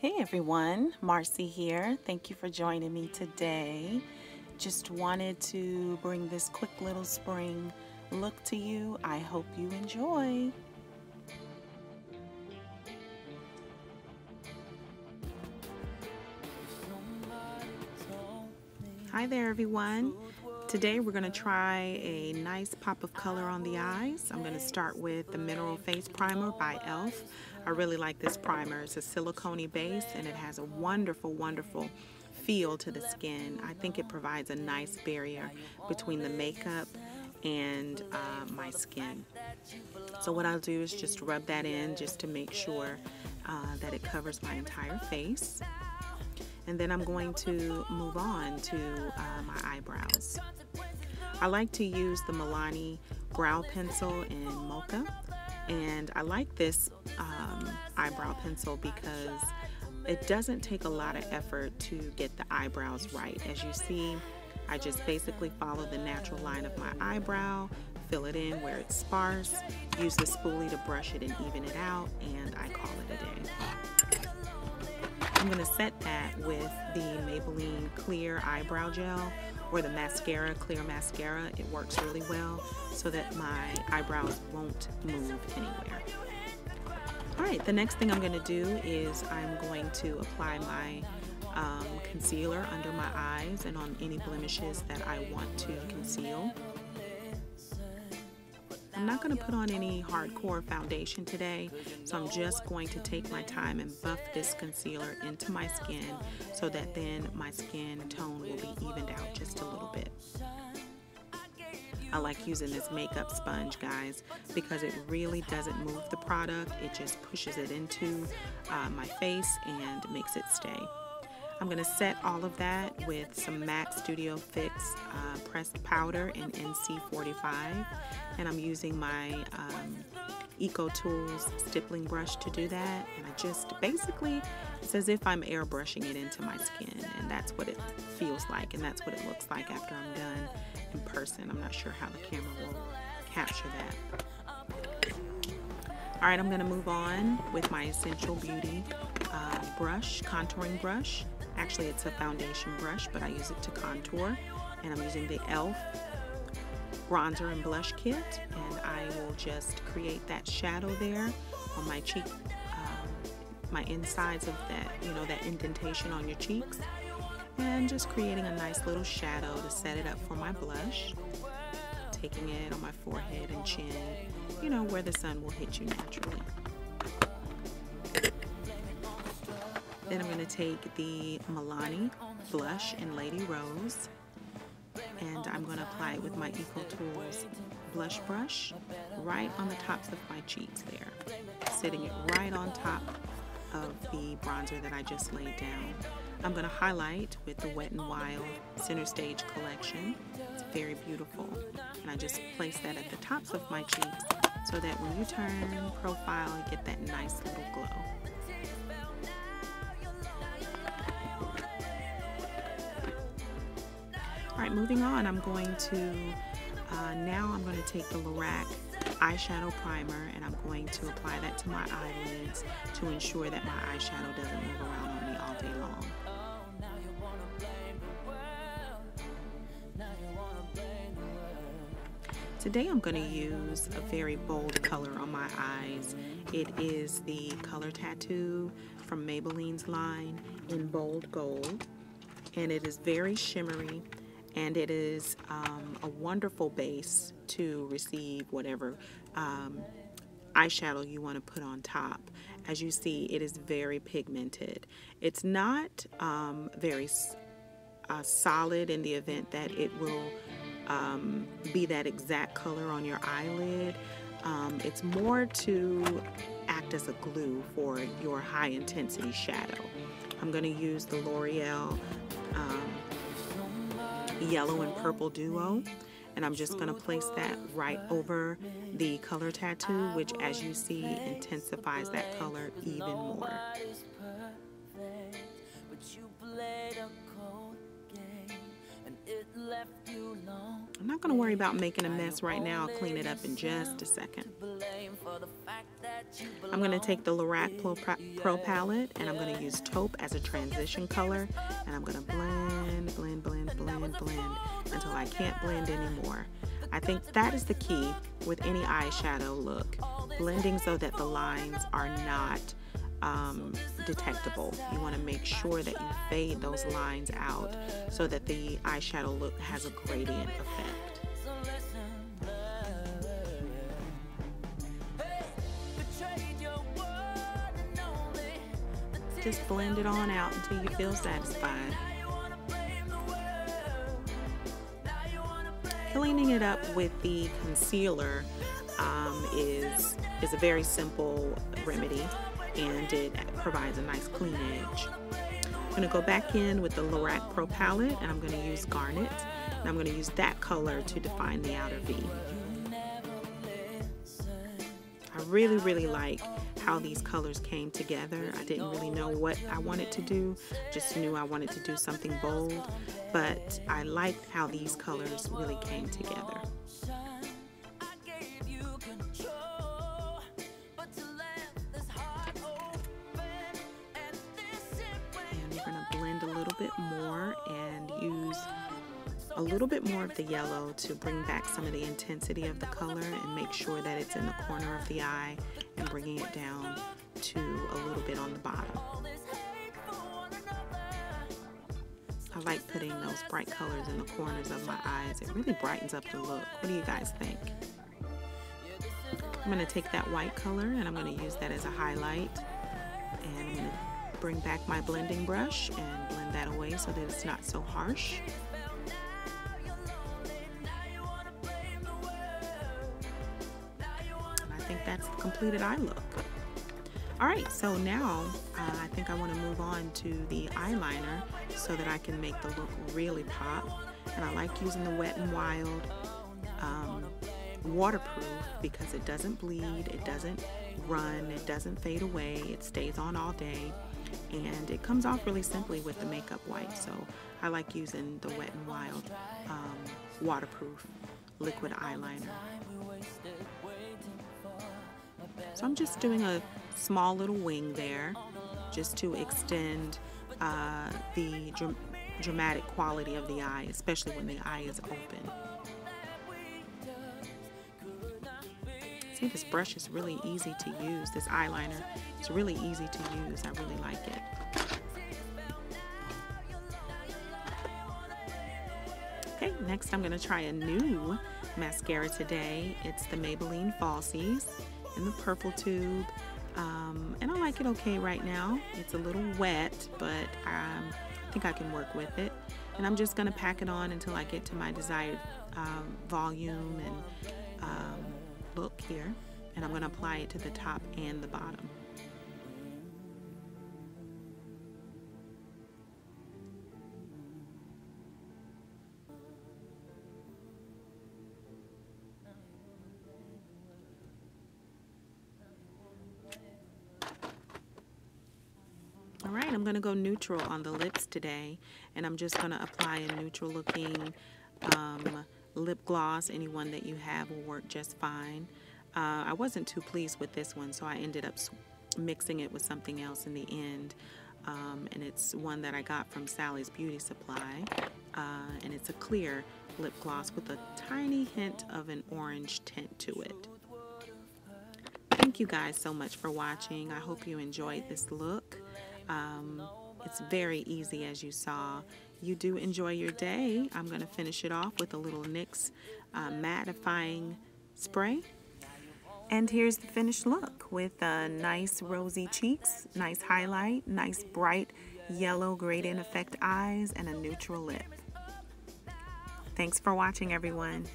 Hey everyone, Marcy here. Thank you for joining me today. Just wanted to bring this quick little spring look to you. I hope you enjoy. Hi there everyone. Today we're going to try a nice pop of color on the eyes. I'm going to start with the Mineral Face Primer by e.l.f. I really like this primer. It's a silicone base and it has a wonderful, wonderful feel to the skin. I think it provides a nice barrier between the makeup and uh, my skin. So what I'll do is just rub that in just to make sure uh, that it covers my entire face and then I'm going to move on to uh, my eyebrows. I like to use the Milani brow pencil in Mocha and I like this um, eyebrow pencil because it doesn't take a lot of effort to get the eyebrows right. As you see, I just basically follow the natural line of my eyebrow, fill it in where it's sparse, use the spoolie to brush it and even it out, and I call it a day. I'm going to set that with the Maybelline Clear Eyebrow Gel or the mascara, clear mascara. It works really well so that my eyebrows won't move anywhere. Alright, the next thing I'm going to do is I'm going to apply my um, concealer under my eyes and on any blemishes that I want to conceal. I'm not going to put on any hardcore foundation today, so I'm just going to take my time and buff this concealer into my skin so that then my skin tone will be evened out just a little bit. I like using this makeup sponge, guys, because it really doesn't move the product. It just pushes it into uh, my face and makes it stay. I'm going to set all of that with some MAC Studio Fix uh, pressed powder in NC45 and I'm using my um, Eco Tools stippling brush to do that and I just basically it's as if I'm airbrushing it into my skin and that's what it feels like and that's what it looks like after I'm done in person. I'm not sure how the camera will capture that. Alright, I'm going to move on with my Essential Beauty uh, brush, contouring brush. Actually, it's a foundation brush, but I use it to contour. And I'm using the e.l.f. bronzer and blush kit. And I will just create that shadow there on my cheek, um, my insides of that, you know, that indentation on your cheeks. And just creating a nice little shadow to set it up for my blush. Taking it on my forehead and chin, you know, where the sun will hit you naturally. Then I'm going to take the Milani blush in Lady Rose and I'm going to apply it with my Eco Tools blush brush right on the tops of my cheeks there, sitting it right on top of the bronzer that I just laid down. I'm going to highlight with the Wet n Wild Center Stage collection. It's very beautiful. And I just place that at the tops of my cheeks so that when you turn profile, you get that nice little glow. Alright, moving on, I'm going to, uh, now I'm going to take the Lorac eyeshadow primer and I'm going to apply that to my eyelids to ensure that my eyeshadow doesn't move around on me all day long. Today I'm going to use a very bold color on my eyes. It is the Color Tattoo from Maybelline's line in bold gold and it is very shimmery and it is um, a wonderful base to receive whatever um, eyeshadow you want to put on top. As you see, it is very pigmented. It's not um, very uh, solid in the event that it will um, be that exact color on your eyelid. Um, it's more to act as a glue for your high intensity shadow. I'm going to use the L'Oreal yellow and purple duo and I'm just going to place that right over the color tattoo which as you see intensifies that color even more. I'm not going to worry about making a mess right now. I'll clean it up in just a second. I'm going to take the Lorac Pro, Pro palette and I'm going to use taupe as a transition color and I'm going to blend, blend, blend, blend, blend until I can't blend anymore. I think that is the key with any eyeshadow look, blending so that the lines are not um, detectable. You want to make sure that you fade those lines out so that the eyeshadow look has a gradient effect. Just blend it on out until you feel satisfied. Cleaning it up with the concealer um, is, is a very simple remedy and it provides a nice clean edge. I'm going to go back in with the Lorac Pro palette and I'm going to use Garnet and I'm going to use that color to define the outer V. I really, really like how these colors came together. I didn't really know what I wanted to do, just knew I wanted to do something bold, but I liked how these colors really came together. And we're to blend a little bit more and use a little bit more of the yellow to bring back some of the intensity of the color and make sure that it's in the corner of the eye bringing it down to a little bit on the bottom. I like putting those bright colors in the corners of my eyes. It really brightens up the look. What do you guys think? I'm going to take that white color and I'm going to use that as a highlight. And I'm going to bring back my blending brush and blend that away so that it's not so harsh. Think that's the completed eye look. Alright, so now uh, I think I want to move on to the eyeliner so that I can make the look really pop. And I like using the Wet n Wild um, waterproof because it doesn't bleed, it doesn't run, it doesn't fade away, it stays on all day, and it comes off really simply with the makeup wipe. So I like using the Wet n Wild um, waterproof liquid eyeliner. So I'm just doing a small little wing there just to extend uh, the dr dramatic quality of the eye, especially when the eye is open. See, this brush is really easy to use. This eyeliner is really easy to use. I really like it. Okay, next I'm going to try a new mascara today. It's the Maybelline Falsies in the purple tube. Um, and I like it okay right now. It's a little wet, but I think I can work with it. And I'm just going to pack it on until I get to my desired um, volume and um, look here. And I'm going to apply it to the top and the bottom. Right, I'm going to go neutral on the lips today, and I'm just going to apply a neutral looking um, lip gloss. Anyone that you have will work just fine. Uh, I wasn't too pleased with this one, so I ended up mixing it with something else in the end. Um, and it's one that I got from Sally's Beauty Supply, uh, and it's a clear lip gloss with a tiny hint of an orange tint to it. Thank you guys so much for watching. I hope you enjoyed this look. Um, it's very easy as you saw. You do enjoy your day. I'm going to finish it off with a little NYX uh, mattifying spray. And here's the finished look with uh, nice rosy cheeks, nice highlight, nice bright yellow gradient effect eyes, and a neutral lip. Thanks for watching everyone.